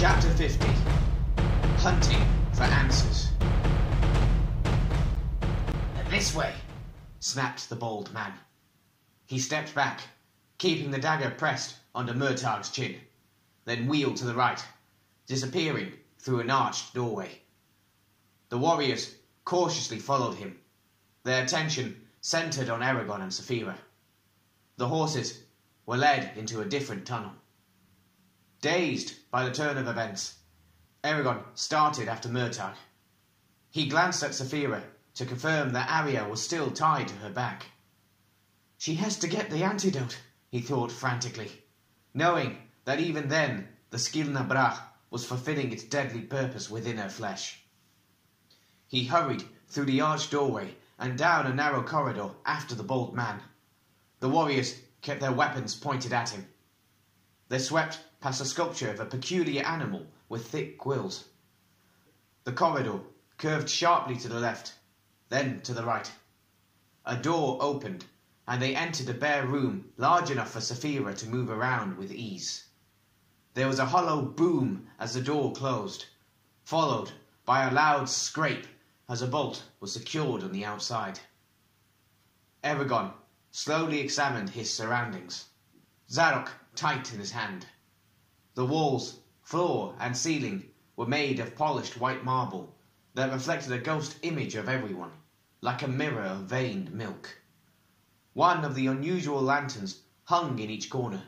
Chapter 50 Hunting for Answers. This way, snapped the bald man. He stepped back, keeping the dagger pressed under Murtagh's chin, then wheeled to the right, disappearing through an arched doorway. The warriors cautiously followed him, their attention centered on Eragon and Saphira. The horses were led into a different tunnel. Dazed by the turn of events, Eragon started after Murtagh. He glanced at Saphira to confirm that Arya was still tied to her back. She has to get the antidote, he thought frantically, knowing that even then the Skilna Bragh was fulfilling its deadly purpose within her flesh. He hurried through the arched doorway and down a narrow corridor after the bold man. The warriors kept their weapons pointed at him. They swept past a sculpture of a peculiar animal with thick quills. The corridor curved sharply to the left, then to the right. A door opened, and they entered a bare room large enough for Saphira to move around with ease. There was a hollow boom as the door closed, followed by a loud scrape as a bolt was secured on the outside. Eragon slowly examined his surroundings, Zar'roc tight in his hand. The walls, floor, and ceiling were made of polished white marble that reflected a ghost image of everyone, like a mirror of veined milk. One of the unusual lanterns hung in each corner.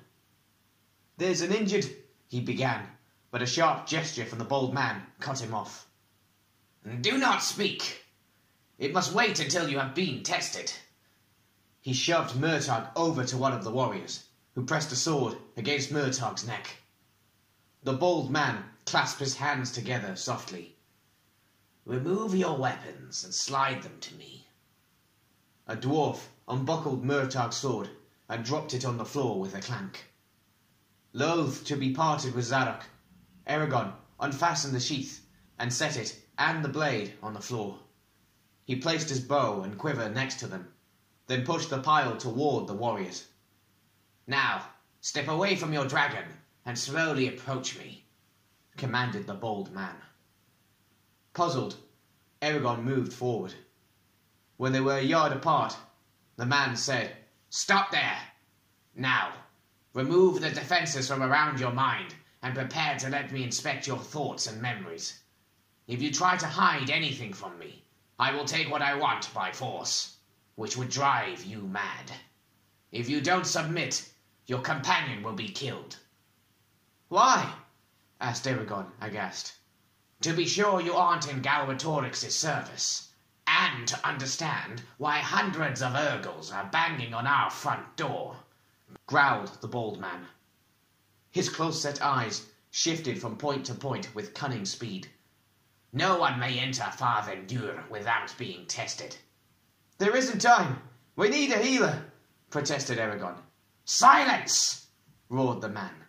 There's an injured, he began, but a sharp gesture from the bold man cut him off. Do not speak. It must wait until you have been tested. He shoved Murtagh over to one of the warriors, who pressed a sword against Murtagh's neck. The bold man clasped his hands together softly. Remove your weapons and slide them to me. A dwarf unbuckled Murtagh's sword and dropped it on the floor with a clank. Loath to be parted with Zar'roc, Eragon unfastened the sheath and set it and the blade on the floor. He placed his bow and quiver next to them, then pushed the pile toward the warriors. Now, step away from your dragon and slowly approach me, commanded the bold man. Puzzled, Eragon moved forward. When they were a yard apart, the man said, Stop there! Now, remove the defenses from around your mind and prepare to let me inspect your thoughts and memories. If you try to hide anything from me, I will take what I want by force, which would drive you mad. If you don't submit, your companion will be killed. Why? asked Eragon, aghast. To be sure you aren't in Galbatorix's service, and to understand why hundreds of Urgals are banging on our front door, growled the bald man. His close-set eyes shifted from point to point with cunning speed. No one may enter Farthen Dûr without being tested. There isn't time. We need a healer, protested Eragon. Silence! roared the man,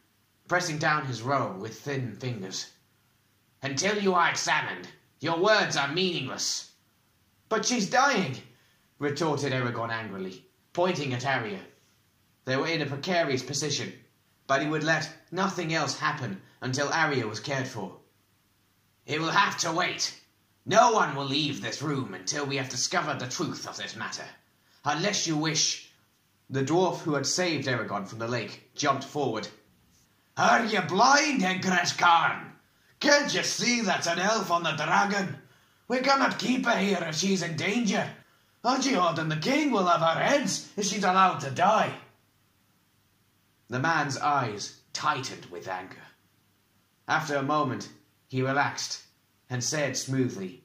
pressing down his row with thin fingers. Until you are examined, your words are meaningless. But she's dying, retorted Eragon angrily, pointing at Arya. They were in a precarious position, but he would let nothing else happen until Arya was cared for. It will have to wait. No one will leave this room until we have discovered the truth of this matter. Unless you wish. The dwarf who had saved Eragon from the lake jumped forward. Are you blind, eh, Egraz Carn? Can't you see that's an elf on the dragon? We cannot keep her here if she's in danger. Ajihad and the king will have our heads if she's allowed to die. The man's eyes tightened with anger. After a moment, he relaxed and said smoothly,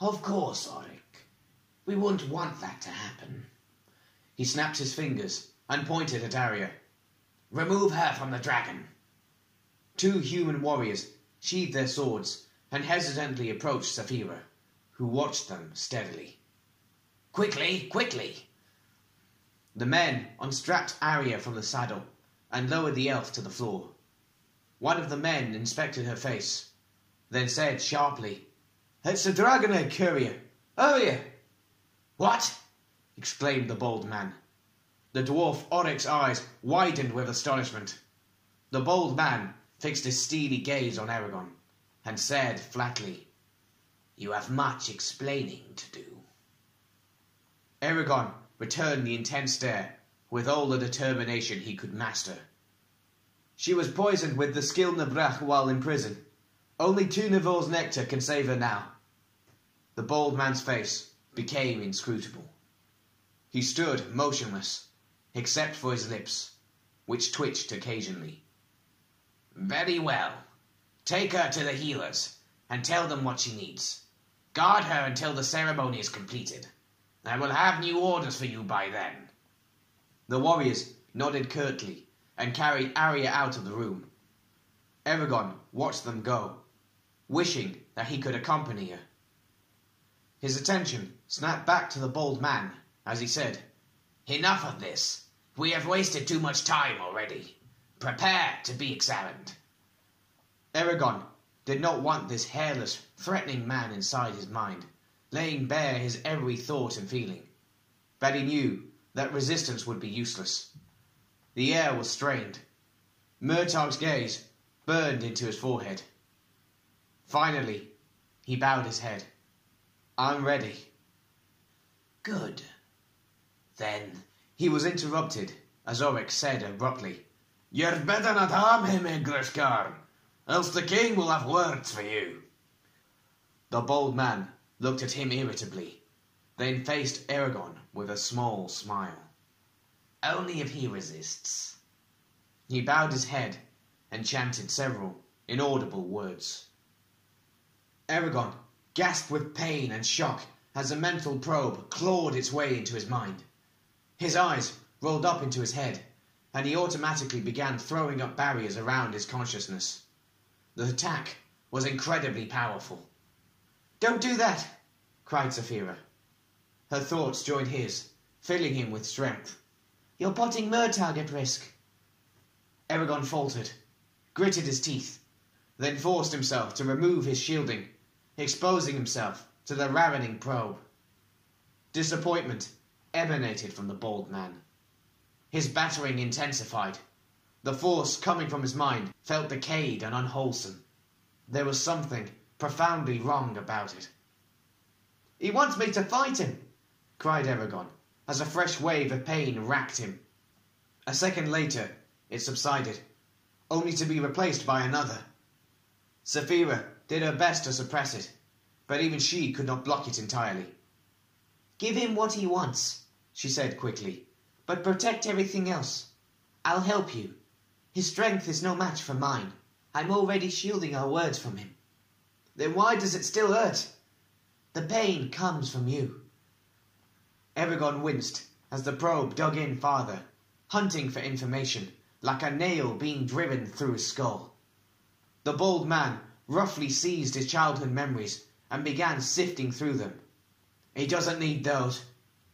Of course, Orik. We wouldn't want that to happen. He snapped his fingers and pointed at Arya. Remove her from the dragon. Two human warriors sheathed their swords and hesitantly approached Saphira, who watched them steadily. Quickly, quickly! The men unstrapped Arya from the saddle and lowered the elf to the floor. One of the men inspected her face, then said sharply, It's a dragon egg courier. Arya! What? exclaimed the bold man. The dwarf Orik's eyes widened with astonishment. The bold man fixed a steely gaze on Eragon, and said flatly, You have much explaining to do. Eragon returned the intense stare with all the determination he could master. She was poisoned with the Skilna Bragh while in prison. Only Tunivor's nectar can save her now. The bold man's face became inscrutable. He stood motionless, except for his lips, which twitched occasionally. Very well. Take her to the healers and tell them what she needs. Guard her until the ceremony is completed. I will have new orders for you by then. The warriors nodded curtly and carried Arya out of the room. Eragon watched them go, wishing that he could accompany her. His attention snapped back to the bald man as he said, Enough of this. We have wasted too much time already. Prepare to be examined. Eragon did not want this hairless, threatening man inside his mind laying bare his every thought and feeling. But he knew that resistance would be useless. The air was strained. Murtagh's gaze burned into his forehead. Finally, he bowed his head. I'm ready. Good. Then he was interrupted as Orik said abruptly, You'd better not harm him, Egraz Carn, else the king will have words for you. The bold man looked at him irritably, then faced Eragon with a small smile. Only if he resists. He bowed his head and chanted several inaudible words. Eragon gasped with pain and shock as a mental probe clawed its way into his mind. His eyes rolled up into his head, and he automatically began throwing up barriers around his consciousness. The attack was incredibly powerful. Don't do that! cried Saphira. Her thoughts joined his, filling him with strength. You're putting Murtagh at risk. Eragon faltered, gritted his teeth, then forced himself to remove his shielding, exposing himself to the ravening probe. Disappointment emanated from the bald man. His battering intensified. The force coming from his mind felt decayed and unwholesome. There was something profoundly wrong about it. He wants me to fight him, cried Eragon, as a fresh wave of pain racked him. A second later, it subsided, only to be replaced by another. Saphira did her best to suppress it, but even she could not block it entirely. Give him what he wants, she said quickly, but protect everything else. I'll help you. His strength is no match for mine. I'm already shielding our words from him. Then why does it still hurt? The pain comes from you. Eragon winced as the probe dug in farther, hunting for information, like a nail being driven through his skull. The bald man roughly seized his childhood memories and began sifting through them. He doesn't need those.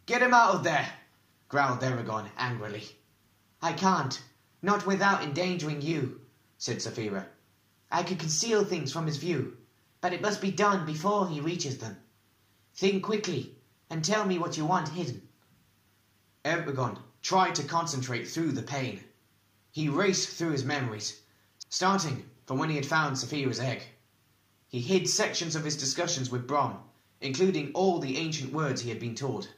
Get him out of there, growled Eragon angrily. I can't, not without endangering you, said Saphira. I could conceal things from his view, but it must be done before he reaches them. Think quickly and tell me what you want hidden. Eragon tried to concentrate through the pain. He raced through his memories, starting from when he had found Saphira's egg. He hid sections of his discussions with Brom, including all the ancient words he had been taught.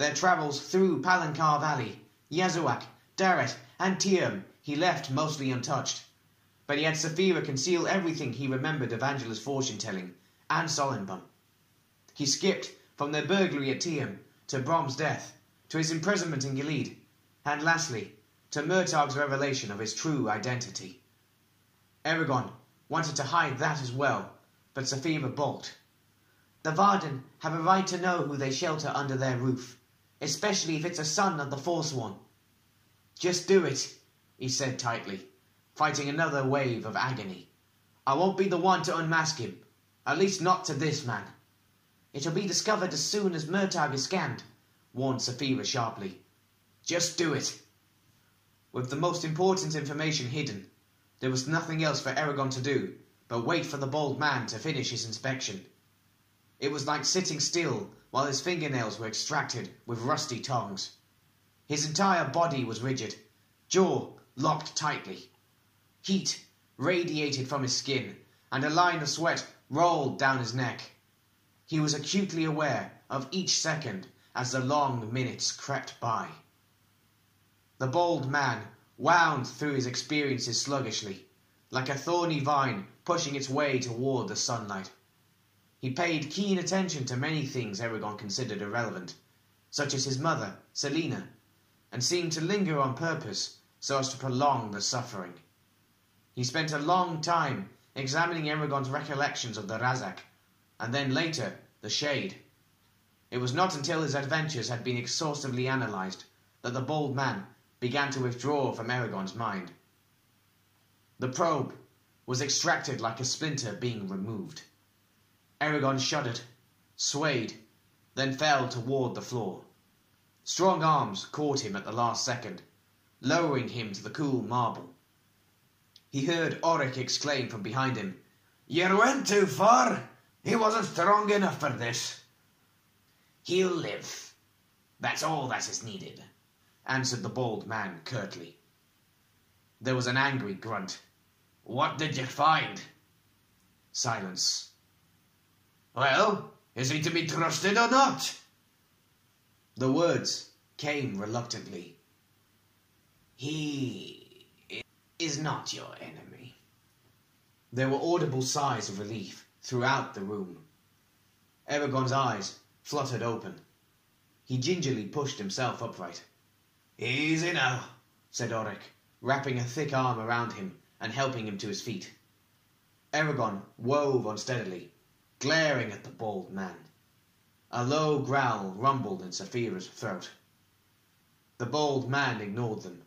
Their travels through Palancar Valley, Yazuac, Daret, and Teirm he left mostly untouched but he had Saphira conceal everything he remembered of Angela's fortune telling and Solembum. He skipped from their burglary at Teirm to Brom's death, to his imprisonment in Gilead, and lastly, to Murtagh's revelation of his true identity. Eragon wanted to hide that as well, but Saphira balked. The Varden have a right to know who they shelter under their roof, especially if it's a son of the Forsworn. Just do it, he said tightly fighting another wave of agony. I won't be the one to unmask him, at least not to this man. It'll be discovered as soon as Murtagh is scanned, warned Saphira sharply. Just do it. With the most important information hidden, there was nothing else for Eragon to do but wait for the bald man to finish his inspection. It was like sitting still while his fingernails were extracted with rusty tongs. His entire body was rigid, jaw locked tightly. Heat radiated from his skin, and a line of sweat rolled down his neck. He was acutely aware of each second as the long minutes crept by. The bald man wound through his experiences sluggishly, like a thorny vine pushing its way toward the sunlight. He paid keen attention to many things Eragon considered irrelevant, such as his mother, Selena, and seemed to linger on purpose so as to prolong the suffering. He spent a long time examining Eragon's recollections of the Ra'zac, and then later the Shade. It was not until his adventures had been exhaustively analyzed that the bald man began to withdraw from Eragon's mind. The probe was extracted like a splinter being removed. Eragon shuddered, swayed, then fell toward the floor. Strong arms caught him at the last second, lowering him to the cool marble. He heard Orik exclaim from behind him, You went too far! He wasn't strong enough for this. He'll live. That's all that is needed, answered the bald man curtly. There was an angry grunt. What did you find? Silence. Well, is he to be trusted or not? The words came reluctantly. He is not your enemy. There were audible sighs of relief throughout the room. Eragon's eyes fluttered open. He gingerly pushed himself upright. Easy now, said Orik, wrapping a thick arm around him and helping him to his feet. Eragon wove unsteadily, glaring at the bald man. A low growl rumbled in Saphira's throat. The bald man ignored them.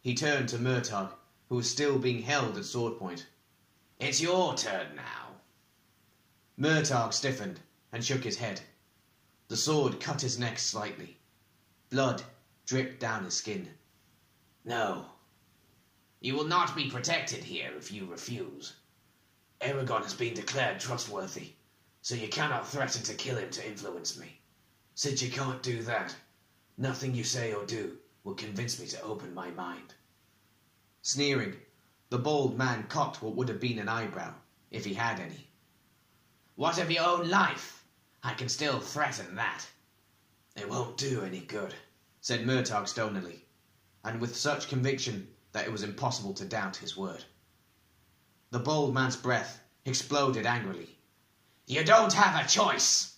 He turned to Murtagh, who was still being held at sword point. It's your turn now. Murtagh stiffened and shook his head. The sword cut his neck slightly. Blood dripped down his skin. No. You will not be protected here if you refuse. Eragon has been declared trustworthy, so you cannot threaten to kill him to influence me. Since you can't do that, nothing you say or do will convince me to open my mind. Sneering, the bald man cocked what would have been an eyebrow, if he had any. What of your own life? I can still threaten that. It won't do any good, said Murtagh stonily, and with such conviction that it was impossible to doubt his word. The bald man's breath exploded angrily. You don't have a choice!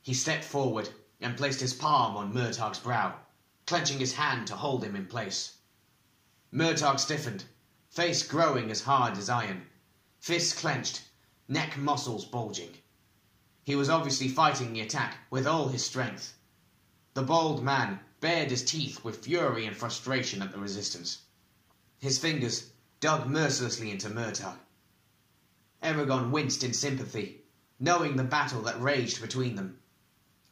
He stepped forward and placed his palm on Murtagh's brow, clenching his hand to hold him in place. Murtagh stiffened, face growing as hard as iron, fists clenched, neck muscles bulging. He was obviously fighting the attack with all his strength. The bald man bared his teeth with fury and frustration at the resistance. His fingers dug mercilessly into Murtagh. Eragon winced in sympathy, knowing the battle that raged between them.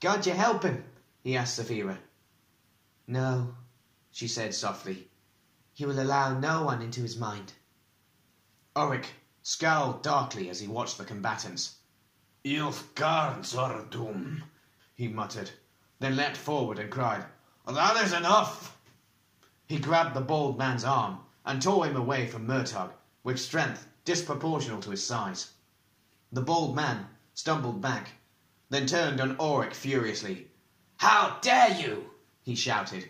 Can't you help him? he asked Saphira. No, she said softly. He will allow no one into his mind. Orik scowled darkly as he watched the combatants. Ylfgar's our doom, he muttered, then leapt forward and cried, That is enough! He grabbed the bald man's arm and tore him away from Murtagh with strength disproportional to his size. The bald man stumbled back, then turned on Orik furiously. How dare you! he shouted.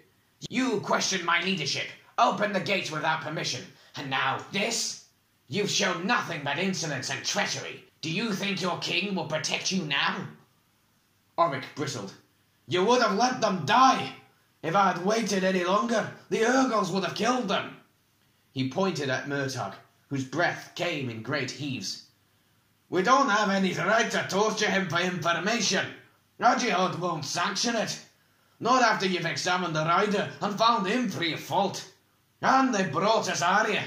You question my leadership, opened the gates without permission, and now this? You've shown nothing but insolence and treachery. Do you think your king will protect you now? Orik bristled. You would have let them die. If I had waited any longer, the Urgals would have killed them. He pointed at Murtagh, whose breath came in great heaves. We don't have any right to torture him for information. Hrothgar won't sanction it. Not after you've examined the rider and found him free of fault. And they brought us Arya.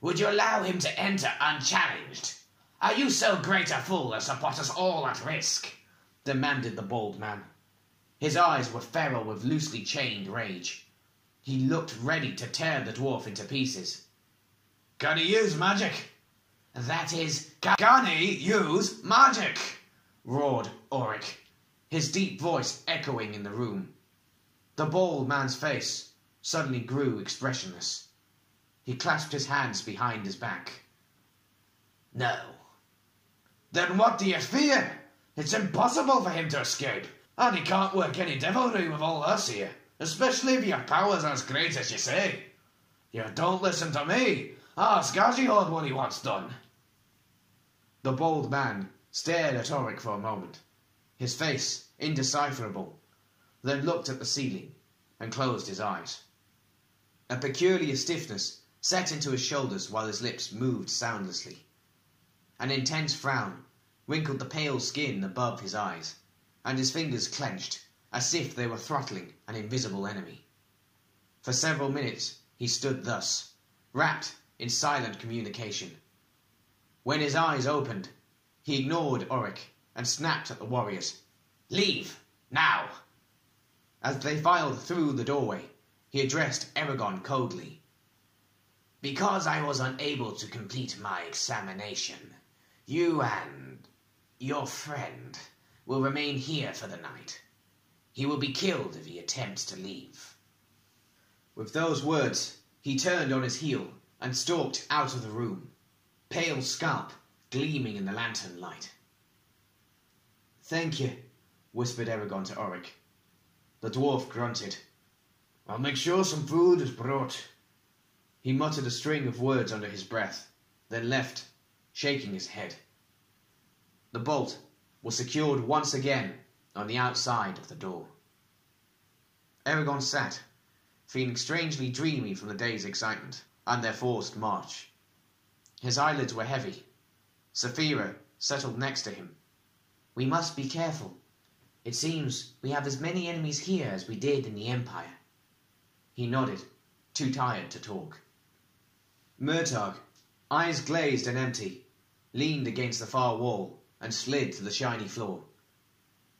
Would you allow him to enter unchallenged? Are you so great a fool as to put us all at risk? demanded the bald man. His eyes were feral with loosely chained rage. He looked ready to tear the dwarf into pieces. Can he use magic? That is, he use magic? roared Orik, his deep voice echoing in the room. The bald man's face suddenly grew expressionless. He clasped his hands behind his back. No. Then what do you fear? It's impossible for him to escape, and he can't work any devilry with all us here, especially if your power's as great as you say. You don't listen to me. Ask Ajihad what he wants done. The bald man stared at Orik for a moment, his face indecipherable, then looked at the ceiling and closed his eyes. A peculiar stiffness set into his shoulders while his lips moved soundlessly. An intense frown wrinkled the pale skin above his eyes, and his fingers clenched as if they were throttling an invisible enemy. For several minutes he stood thus, wrapped in silent communication. When his eyes opened, he ignored Orik and snapped at the warriors. Leave! Now! As they filed through the doorway, he addressed Eragon coldly. Because I was unable to complete my examination, you and your friend will remain here for the night. He will be killed if he attempts to leave. With those words, he turned on his heel and stalked out of the room, pale scalp gleaming in the lantern light. Thank you, whispered Eragon to Orik. The dwarf grunted. I'll make sure some food is brought. He muttered a string of words under his breath, then left, shaking his head. The bolt was secured once again on the outside of the door. Eragon sat, feeling strangely dreamy from the day's excitement and their forced march. His eyelids were heavy. Saphira settled next to him. We must be careful. It seems we have as many enemies here as we did in the Empire. He nodded, too tired to talk. Murtagh, eyes glazed and empty, leaned against the far wall and slid to the shiny floor.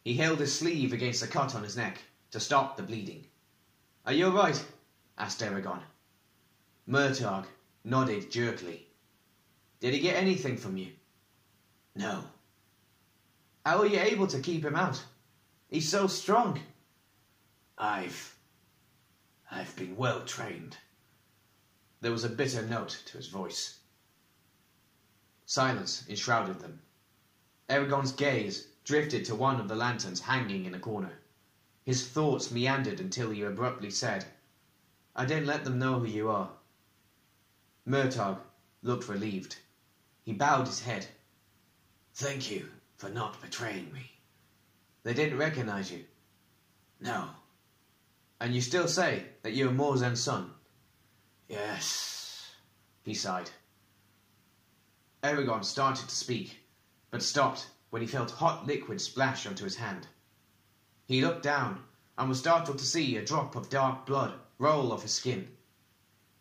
He held his sleeve against the cut on his neck to stop the bleeding. Are you all right? asked Eragon. Murtagh nodded jerkily. Did he get anything from you? No. How are you able to keep him out? He's so strong. I've. I've been well trained. There was a bitter note to his voice. Silence enshrouded them. Eragon's gaze drifted to one of the lanterns hanging in a corner. His thoughts meandered until he abruptly said, I didn't let them know who you are. Murtagh looked relieved. He bowed his head. Thank you for not betraying me. They didn't recognize you. No. And you still say that you are Morzan's son? Yes. He sighed. Eragon started to speak, but stopped when he felt hot liquid splash onto his hand. He looked down and was startled to see a drop of dark blood roll off his skin.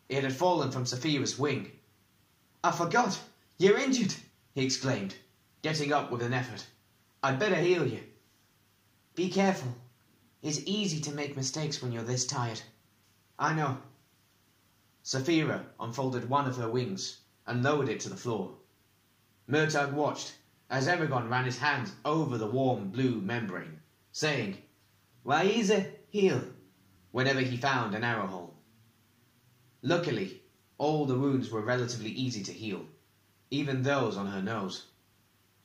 It had fallen from Saphira's wing. I forgot! You're injured! he exclaimed, getting up with an effort. I'd better heal you. Be careful. It's easy to make mistakes when you're this tired. I know. Saphira unfolded one of her wings and lowered it to the floor. Murtagh watched as Eragon ran his hands over the warm blue membrane, saying, Why easy, heal, whenever he found an arrow hole. Luckily, all the wounds were relatively easy to heal, even those on her nose.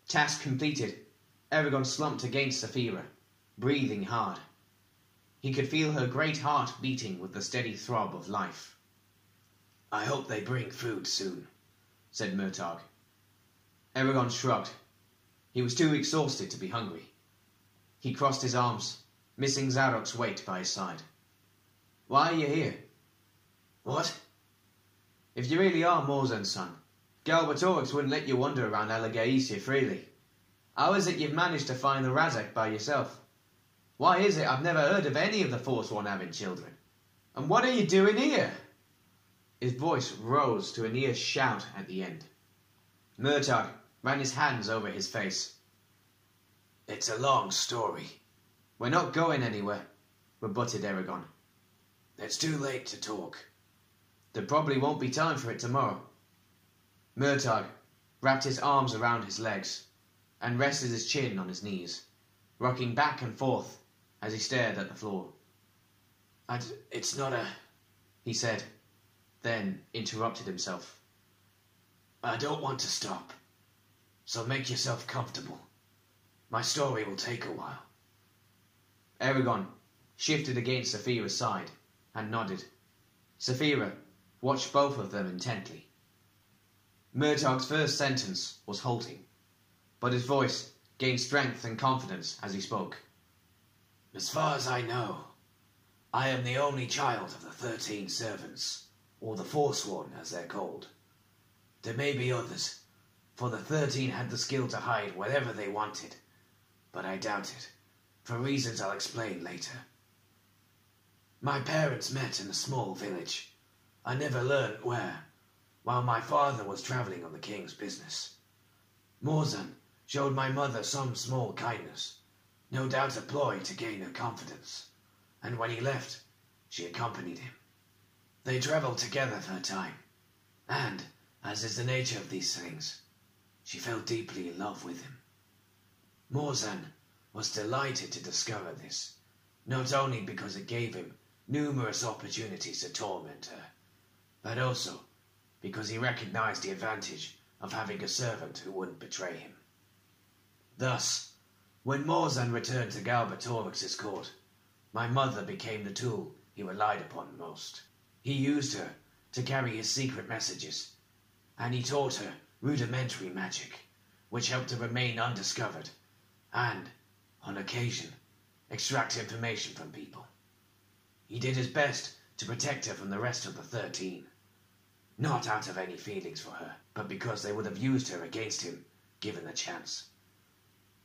Task completed, Eragon slumped against Saphira, breathing hard. He could feel her great heart beating with the steady throb of life. I hope they bring food soon, said Murtagh. Eragon shrugged. He was too exhausted to be hungry. He crossed his arms, missing Zar'roc's weight by his side. Why are you here? What? If you really are Morzan's son, Galbatorix wouldn't let you wander around Alagaësia freely. How is it you've managed to find the Ra'zac by yourself? Why is it I've never heard of any of the Forsworn having children? And what are you doing here? His voice rose to a near shout at the end. Murtagh ran his hands over his face. It's a long story. We're not going anywhere, rebutted Eragon. It's too late to talk. There probably won't be time for it tomorrow. Murtagh wrapped his arms around his legs and rested his chin on his knees, rocking back and forth as he stared at the floor. It's not a... he said, then interrupted himself. I don't want to stop. So make yourself comfortable. My story will take a while. Eragon shifted against Saphira's side and nodded. Saphira watched both of them intently. Murtagh's first sentence was halting, but his voice gained strength and confidence as he spoke. As far as I know, I am the only child of the thirteen servants, or the Forsworn as they're called. There may be others, for the thirteen had the skill to hide wherever they wanted, but I doubt it, for reasons I'll explain later. My parents met in a small village. I never learned where, while my father was traveling on the king's business. Morzan showed my mother some small kindness, no doubt a ploy to gain her confidence, and when he left, she accompanied him. They traveled together for a time, and, as is the nature of these things, she fell deeply in love with him. Morzan was delighted to discover this, not only because it gave him numerous opportunities to torment her, but also because he recognized the advantage of having a servant who wouldn't betray him. Thus, when Morzan returned to Galbatorix's court, my mother became the tool he relied upon most. He used her to carry his secret messages, and he taught her rudimentary magic, which helped her remain undiscovered and, on occasion, extract information from people. He did his best to protect her from the rest of the thirteen, not out of any feelings for her, but because they would have used her against him given the chance.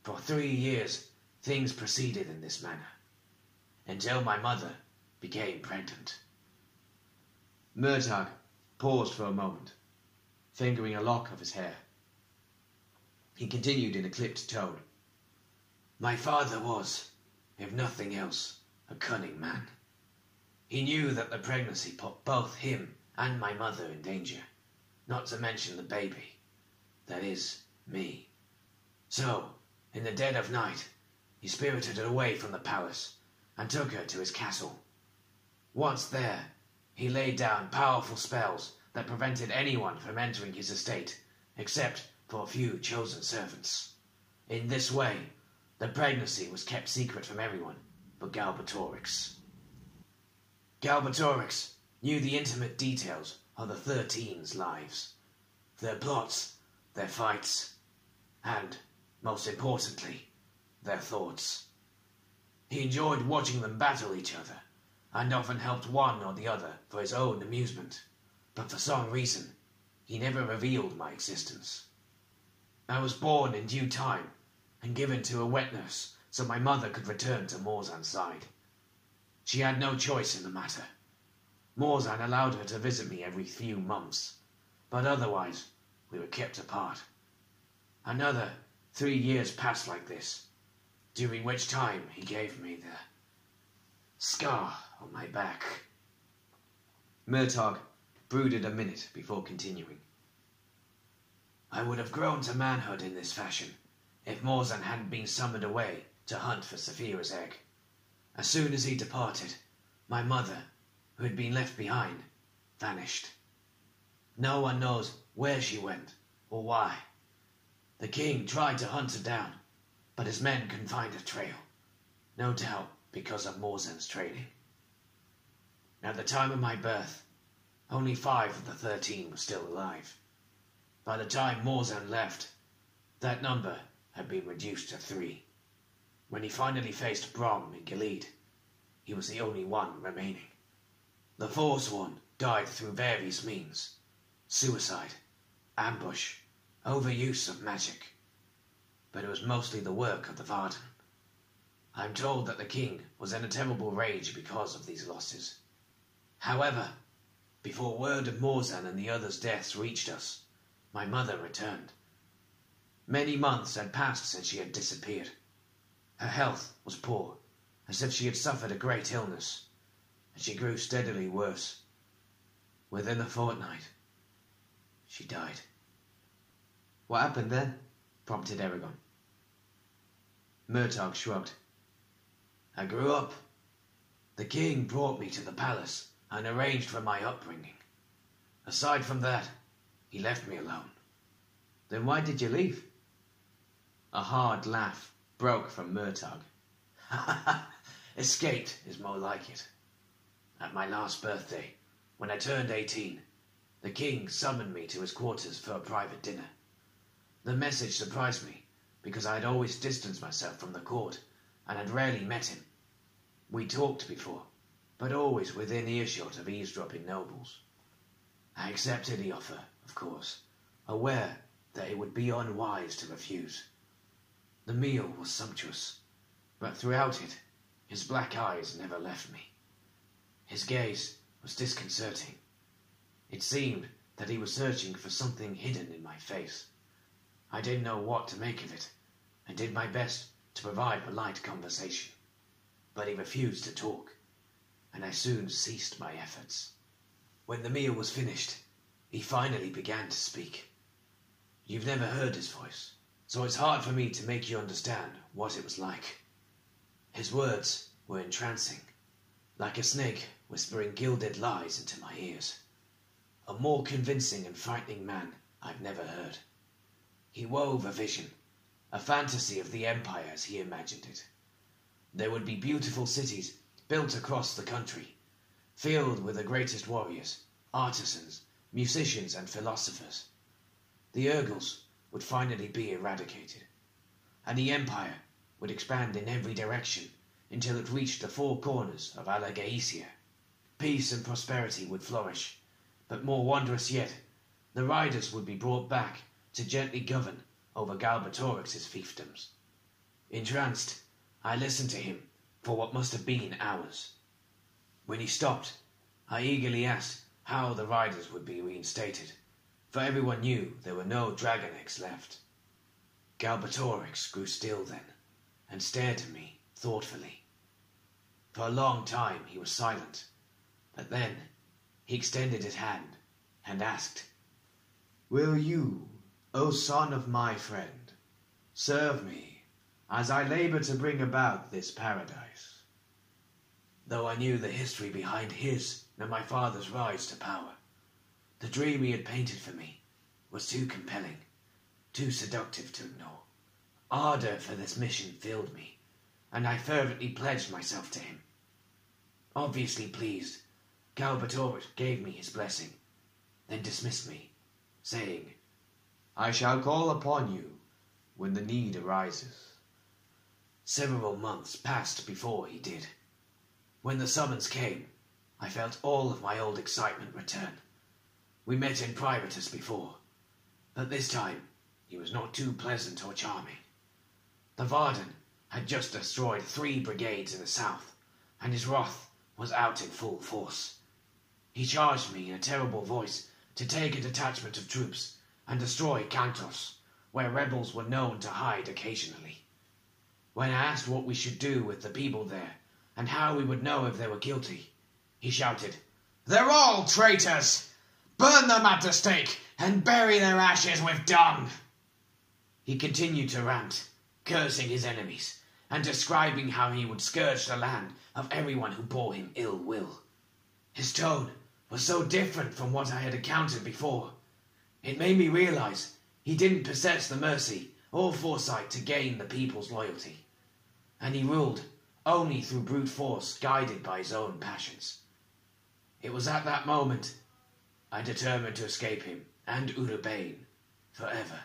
For three years, things proceeded in this manner, until my mother became pregnant. Murtagh paused for a moment, fingering a lock of his hair. He continued in a clipped tone. My father was, if nothing else, a cunning man. He knew that the pregnancy put both him and my mother in danger, not to mention the baby. That is, me. So, in the dead of night, he spirited her away from the palace and took her to his castle. Once there, he laid down powerful spells that prevented anyone from entering his estate, except for a few chosen servants. In this way, the pregnancy was kept secret from everyone but Galbatorix. Galbatorix knew the intimate details of the Thirteen's lives, their plots, their fights, and, most importantly, their thoughts. He enjoyed watching them battle each other, and often helped one or the other for his own amusement, but for some reason, he never revealed my existence. I was born in due time and given to a wet nurse so my mother could return to Morzan's side. She had no choice in the matter. Morzan allowed her to visit me every few months, but otherwise we were kept apart. Another three years passed like this, during which time he gave me the scar on my back. Murtagh brooded a minute before continuing. I would have grown to manhood in this fashion if Morzan hadn't been summoned away to hunt for Saphira's egg. As soon as he departed, my mother, who had been left behind, vanished. No one knows where she went or why. The king tried to hunt her down, but his men couldn't find her trail, no doubt because of Morzan's training. At the time of my birth, only five of the thirteen were still alive. By the time Morzan left, that number had been reduced to three. When he finally faced Brom in Gilead, he was the only one remaining. The Forsworn died through various means suicide, ambush, overuse of magic. But it was mostly the work of the Varden. I'm told that the king was in a terrible rage because of these losses. However, before word of Morzan and the others' deaths reached us, my mother returned. Many months had passed since she had disappeared. Her health was poor, as if she had suffered a great illness, and she grew steadily worse. Within a fortnight, she died. What happened then? prompted Eragon. Murtagh shrugged. I grew up. The king brought me to the palace and arranged for my upbringing. Aside from that, he left me alone. Then why did you leave? A hard laugh broke from Murtagh. Escaped is more like it. At my last birthday, when I turned 18, the king summoned me to his quarters for a private dinner. The message surprised me because I had always distanced myself from the court and had rarely met him. We talked before, but always within earshot of eavesdropping nobles. I accepted the offer, of course, aware that it would be unwise to refuse. The meal was sumptuous, but throughout it, his black eyes never left me. His gaze was disconcerting. It seemed that he was searching for something hidden in my face. I didn't know what to make of it, and did my best to provide polite conversation. But he refused to talk, and I soon ceased my efforts. When the meal was finished, he finally began to speak. You've never heard his voice, so it's hard for me to make you understand what it was like. His words were entrancing, like a snake whispering gilded lies into my ears. A more convincing and frightening man I've never heard. He wove a vision, a fantasy of the empire as he imagined it. There would be beautiful cities built across the country, filled with the greatest warriors, artisans, musicians, and philosophers. The Urgals would finally be eradicated, and the empire would expand in every direction until it reached the four corners of Alagaesia. Peace and prosperity would flourish, but more wondrous yet, the riders would be brought back to gently govern over Galbatorix's fiefdoms. Entranced, I listened to him for what must have been hours. When he stopped, I eagerly asked how the riders would be reinstated, for everyone knew there were no dragon eggs left. Galbatorix grew still then, and stared at me thoughtfully. For a long time he was silent, but then he extended his hand and asked, Will you, O son of my friend, serve me as I labor to bring about this paradise? Though I knew the history behind his and my father's rise to power, the dream he had painted for me was too compelling, too seductive to ignore. Ardor for this mission filled me, and I fervently pledged myself to him. Obviously pleased, Galbatorix gave me his blessing, then dismissed me, saying, I shall call upon you when the need arises. Several months passed before he did. When the summons came, I felt all of my old excitement return. We met in private as before, but this time he was not too pleasant or charming. The Varden had just destroyed three brigades in the south, and his wrath was out in full force. He charged me in a terrible voice to take a detachment of troops and destroy Cantos, where rebels were known to hide occasionally. When I asked what we should do with the people there, and how we would know if they were guilty, he shouted, They're all traitors! Burn them at the stake and bury their ashes with dung! He continued to rant, cursing his enemies, and describing how he would scourge the land of everyone who bore him ill will. His tone was so different from what I had encountered before. It made me realize he didn't possess the mercy or foresight to gain the people's loyalty, and he ruled only through brute force guided by his own passions. It was at that moment I determined to escape him and Urû'baen forever.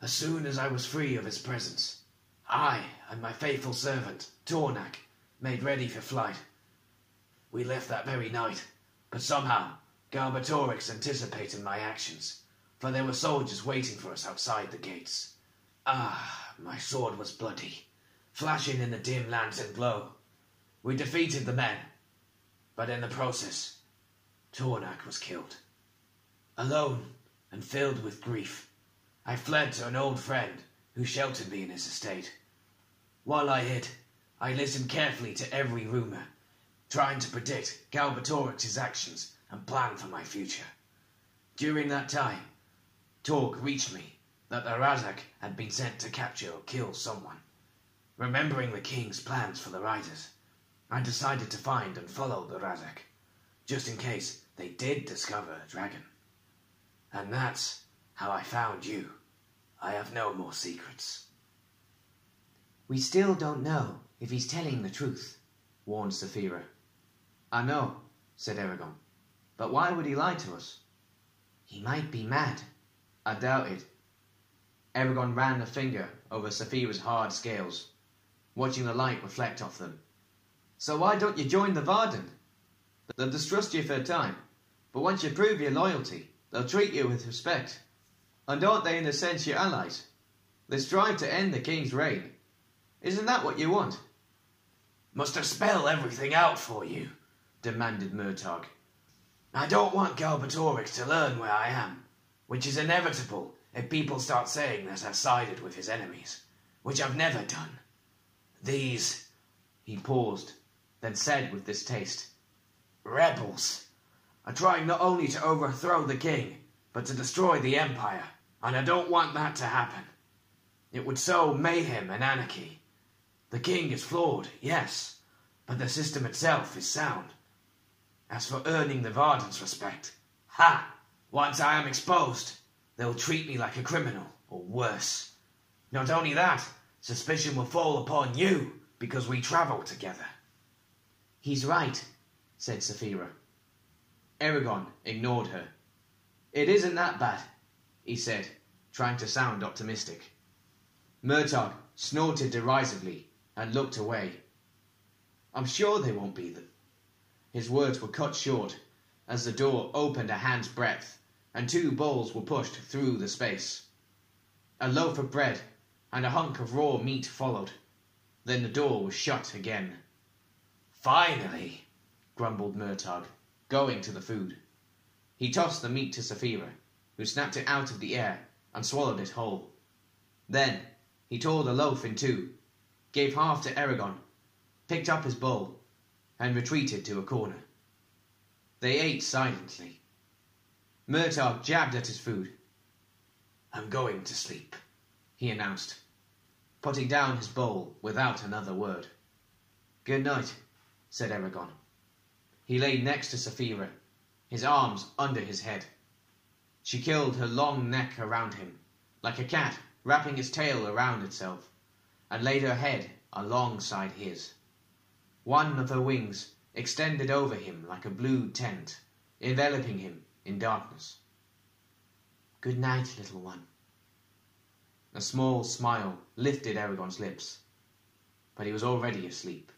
As soon as I was free of his presence, I and my faithful servant, Tornac, made ready for flight. We left that very night, but somehow Galbatorix anticipated my actions, for there were soldiers waiting for us outside the gates. Ah, my sword was bloody, flashing in the dim lantern glow. We defeated the men, but in the process, Tornac was killed. Alone and filled with grief, I fled to an old friend who sheltered me in his estate. While I hid, I listened carefully to every rumor, trying to predict Galbatorix's actions and plan for my future. During that time, talk reached me that the Ra'zac had been sent to capture or kill someone. Remembering the king's plans for the riders, I decided to find and follow the Ra'zac, just in case they did discover a dragon. And that's how I found you, I have no more secrets. We still don't know if he's telling the truth, warned Saphira. I know, said Eragon. But why would he lie to us? He might be mad. I doubt it. Eragon ran a finger over Saphira's hard scales, watching the light reflect off them. So why don't you join the Varden? They'll distrust you for a time, but once you prove your loyalty, they'll treat you with respect. And aren't they in a sense your allies? They strive to end the king's reign. Isn't that what you want? Must I spell everything out for you? Demanded Murtagh. I don't want Galbatorix to learn where I am, which is inevitable if people start saying that I've sided with his enemies, which I've never done. These, he paused, then said with distaste, rebels are trying not only to overthrow the king, but to destroy the empire, and I don't want that to happen. It would sow mayhem and anarchy. The king is flawed, yes, but the system itself is sound. As for earning the Varden's respect, ha! Once I am exposed, they'll treat me like a criminal, or worse. Not only that, suspicion will fall upon you because we travel together. He's right, said Saphira. Eragon ignored her. It isn't that bad, he said, trying to sound optimistic. Murtagh snorted derisively and looked away. I'm sure they won't be the. His words were cut short as the door opened a hand's breadth and two bowls were pushed through the space. A loaf of bread and a hunk of raw meat followed. Then the door was shut again. Finally, grumbled Murtagh, going to the food. He tossed the meat to Saphira, who snapped it out of the air and swallowed it whole. Then he tore the loaf in two, gave half to Eragon, picked up his bowl, and retreated to a corner. They ate silently. Murtagh jabbed at his food. I'm going to sleep, he announced, putting down his bowl without another word. Good night, said Eragon. He lay next to Saphira, his arms under his head. She killed her long neck around him, like a cat wrapping its tail around itself, and laid her head alongside his. One of her wings extended over him like a blue tent, enveloping him in darkness. Good night, little one. A small smile lifted Eragon's lips, but he was already asleep.